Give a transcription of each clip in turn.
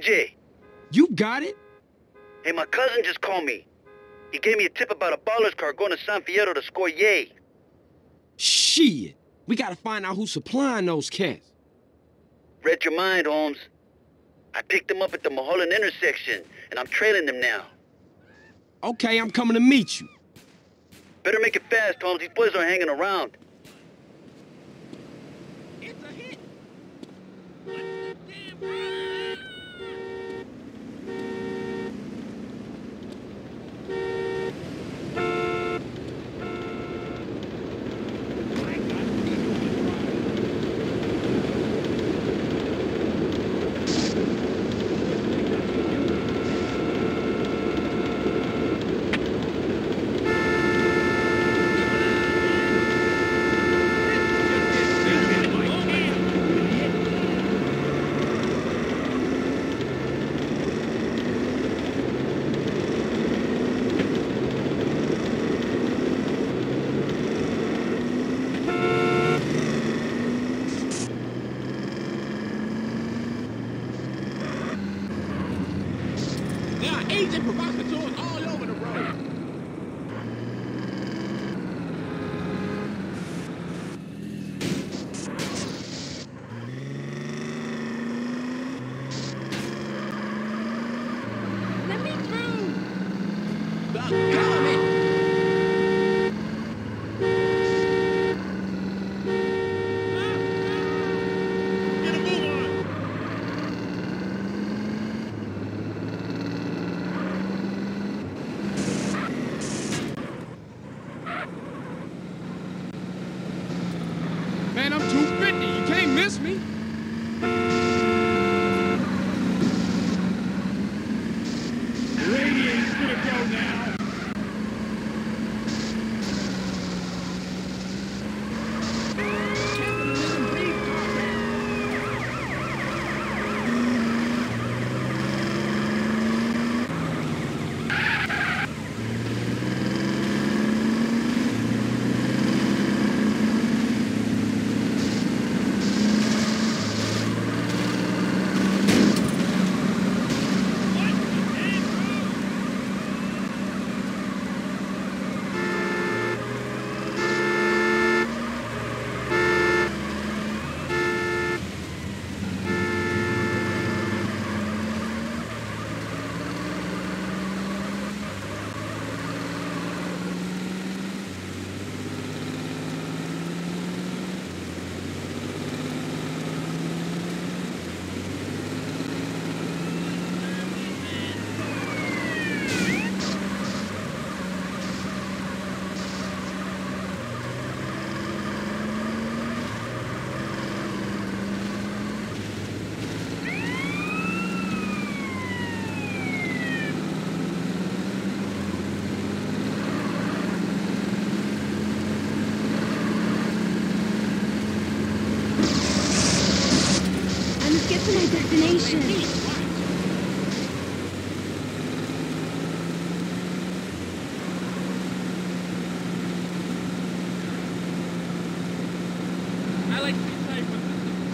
CJ. You got it? Hey, my cousin just called me. He gave me a tip about a Ballas car going to San Fierro to score yay. Shit. We gotta find out who's supplying those cats. Read your mind, Holmes. I picked them up at the Mulholland intersection, and I'm trailing them now. Okay, I'm coming to meet you. Better make it fast, Holmes. These boys are hanging around. It's a hit. There are agent provocateurs destination. I like to be safe with this.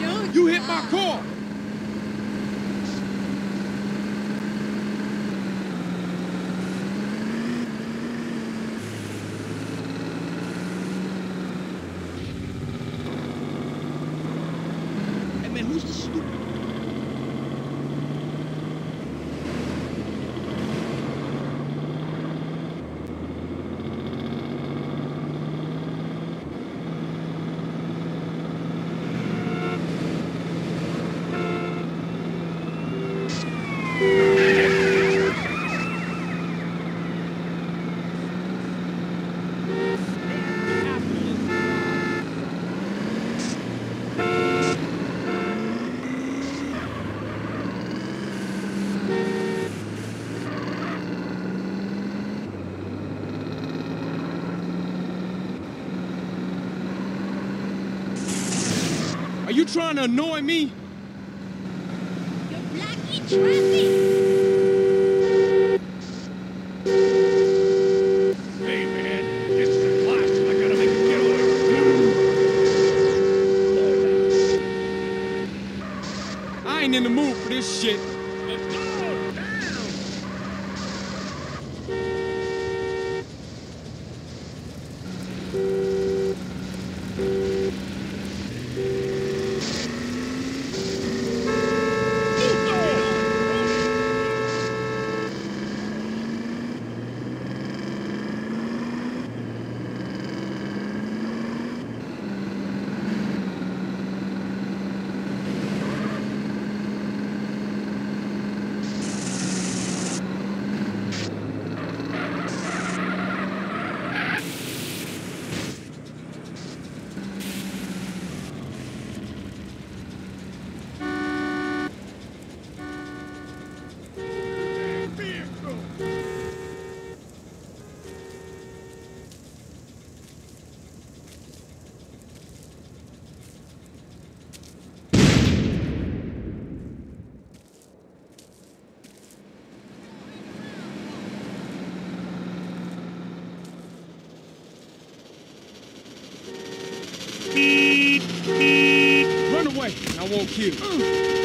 Don't You hit my car. Hey, man, who's the stupid? Are you trying to annoy me? You're blocking traffic. Hey, this shit. Let's go! Down! Vehicle! Run away. I won't kill mm.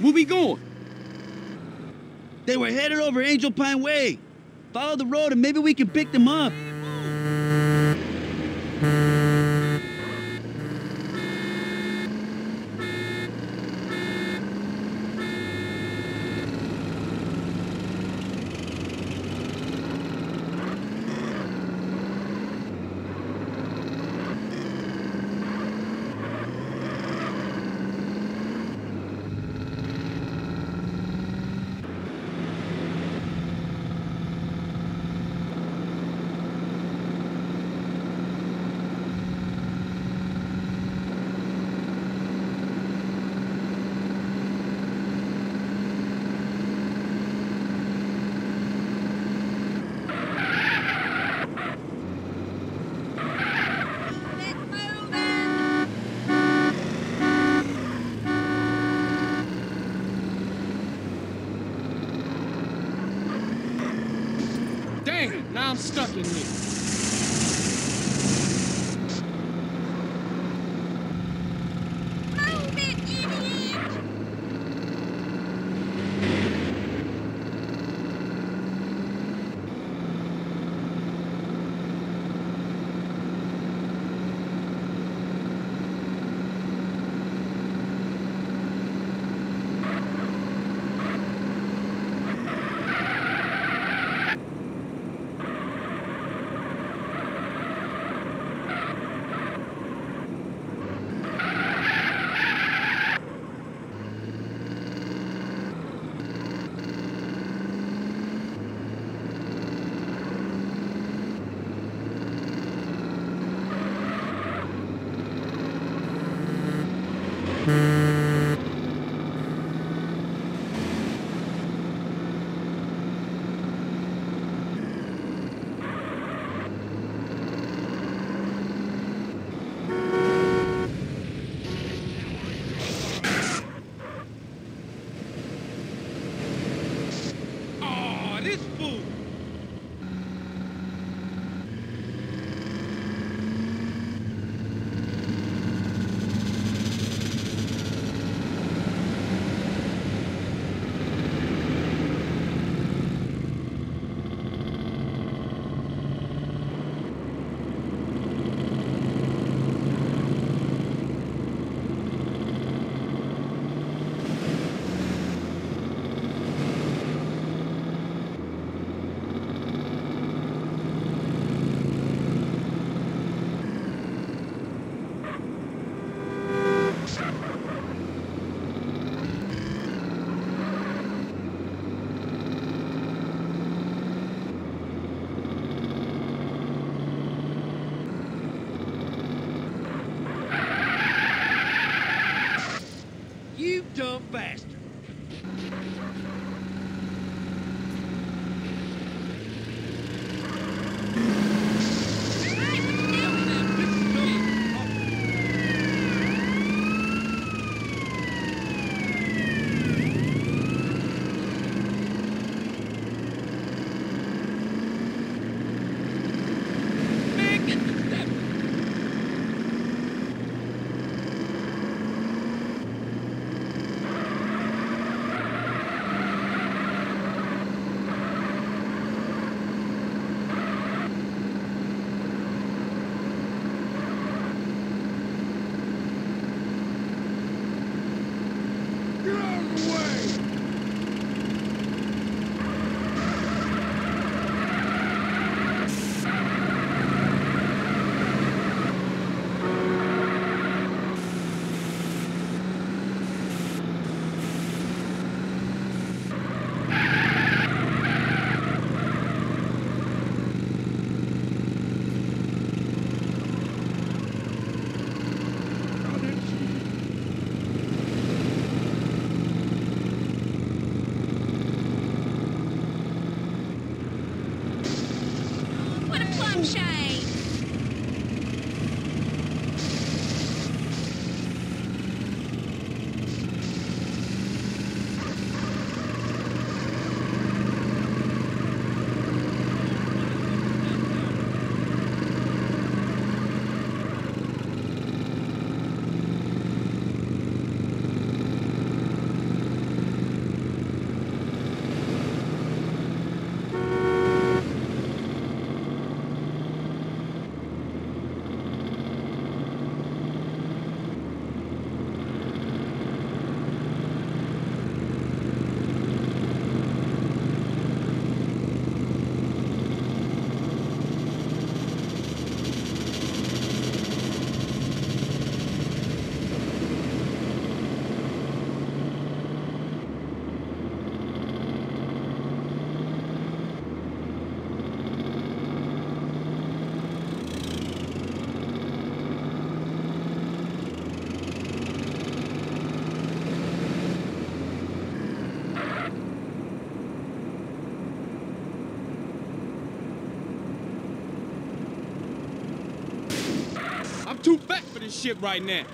Where we going? They were headed over Angel Pine Way. Follow the road and maybe we can pick them up. stuck in here. too fat for this shit right now.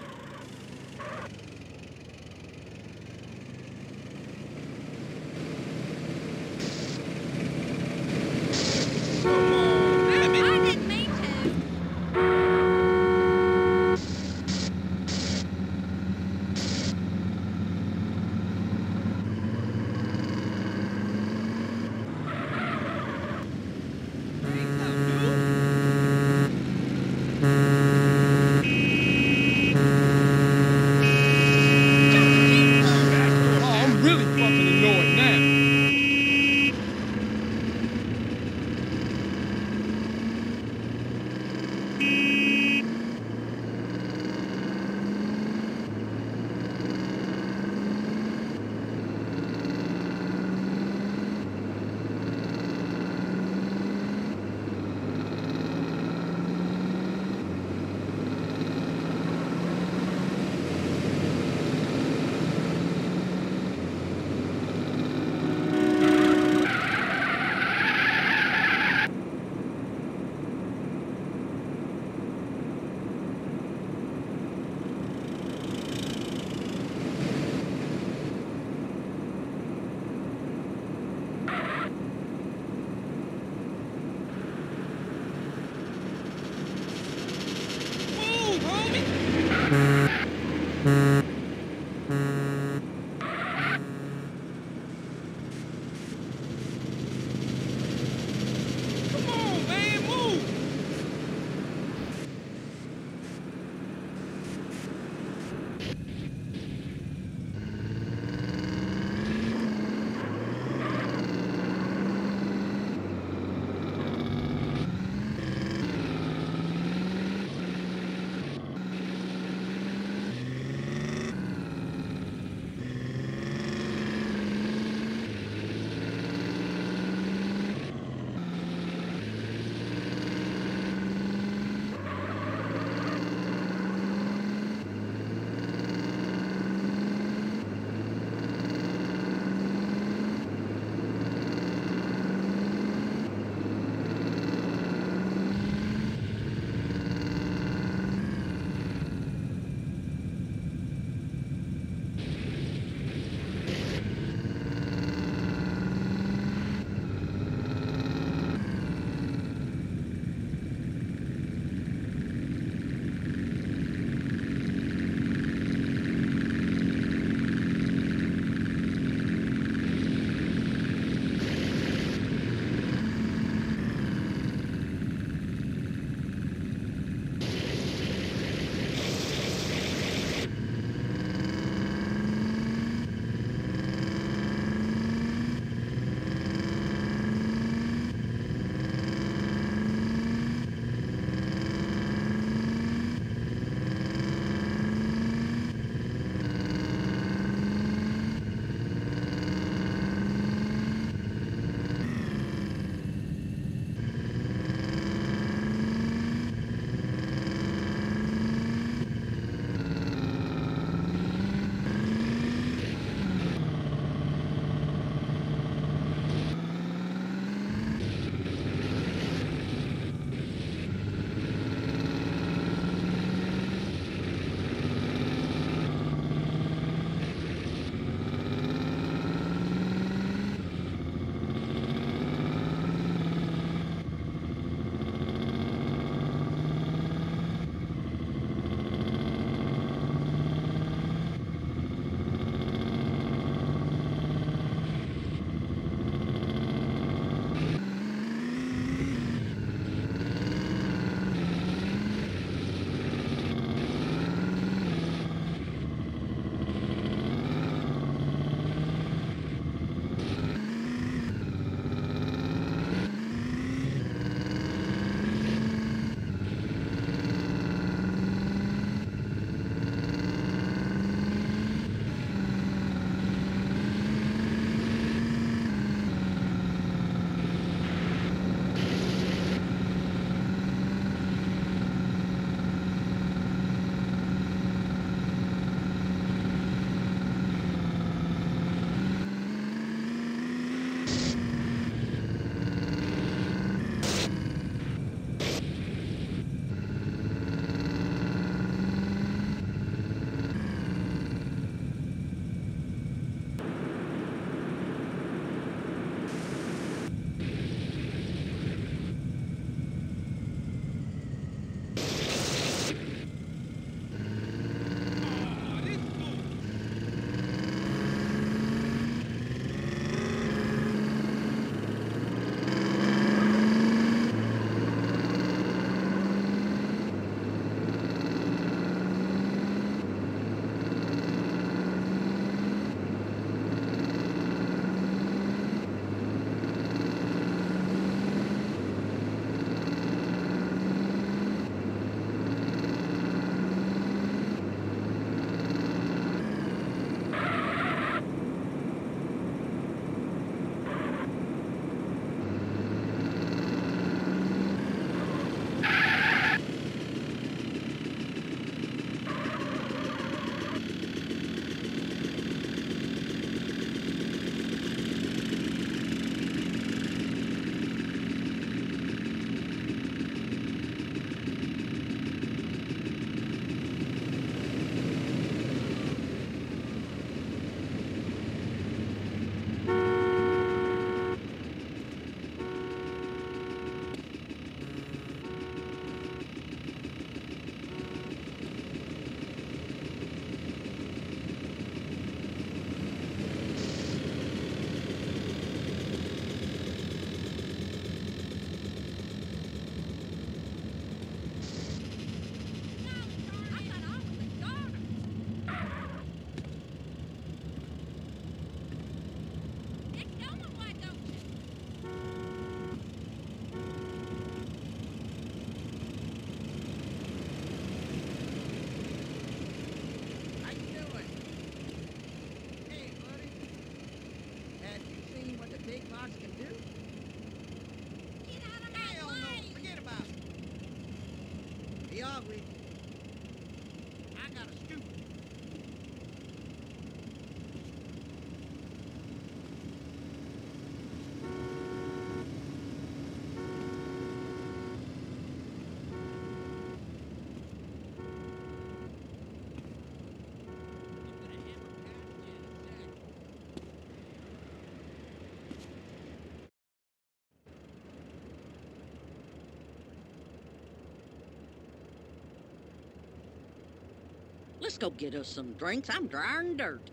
Let's go get us some drinks. I'm dry and dirt.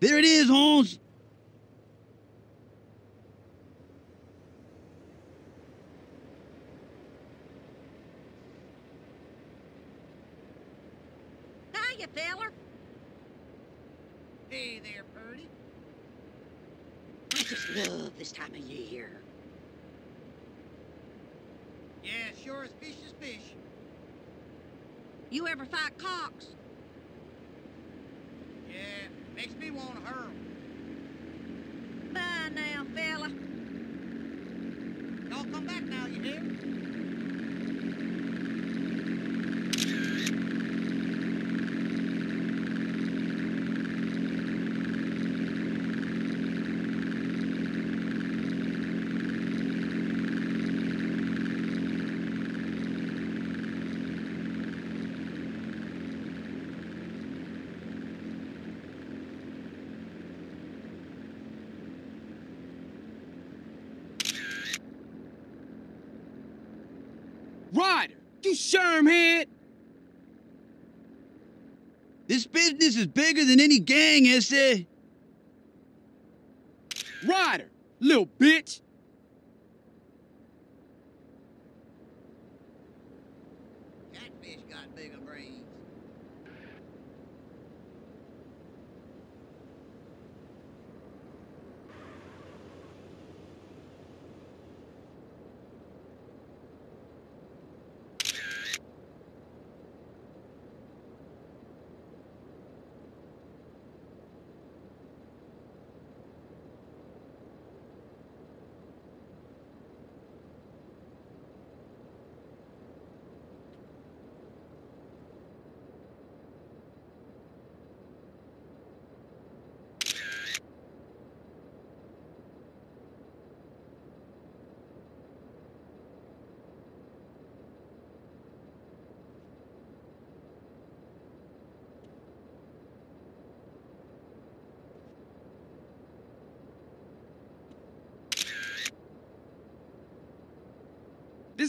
There it is, Holmes. Hiya, feller. Hey there, Purdy. I just love this time of year. Yeah, sure as fish is fish. You ever fight cocks? Yeah, makes me want to hurl. Bye now, fella. Y'all come back now, you hear? Ryder, you shermhead! This business is bigger than any gang, Esse. Ryder, little bitch! Catfish got bigger brains.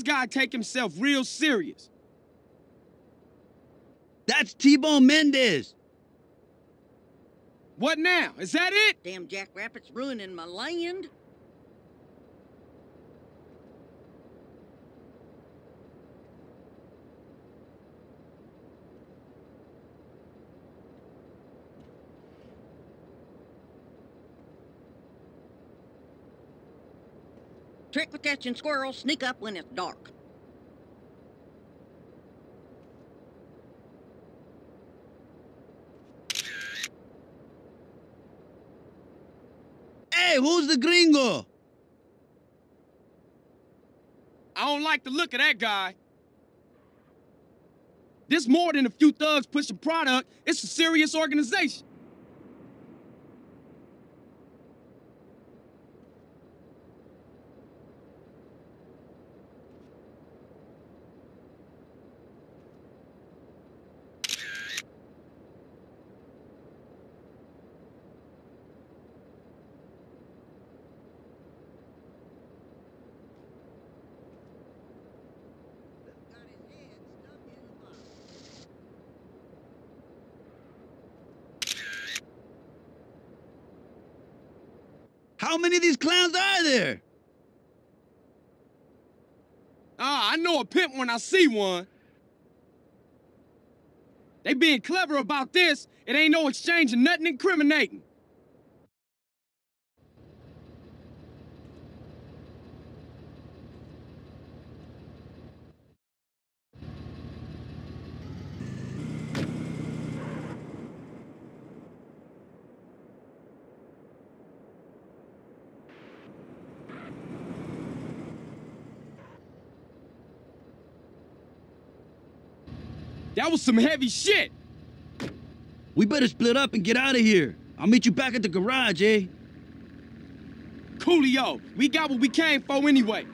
This guy take himself real serious. That's T-Bone Mendez. What now? Is that it? Damn jackrabbits ruining my land. Trick with catching squirrels, sneak up when it's dark. Hey, who's the gringo? I don't like the look of that guy. This more than a few thugs pushing product. It's a serious organization. How many of these clowns are there? Ah, I know a pimp when I see one. They being clever about this. It ain't no exchange of nothing incriminating. That was some heavy shit. We better split up and get out of here. I'll meet you back at the garage, eh? Coolio, we got what we came for anyway.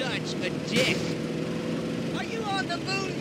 Such a dick. Are you on the moon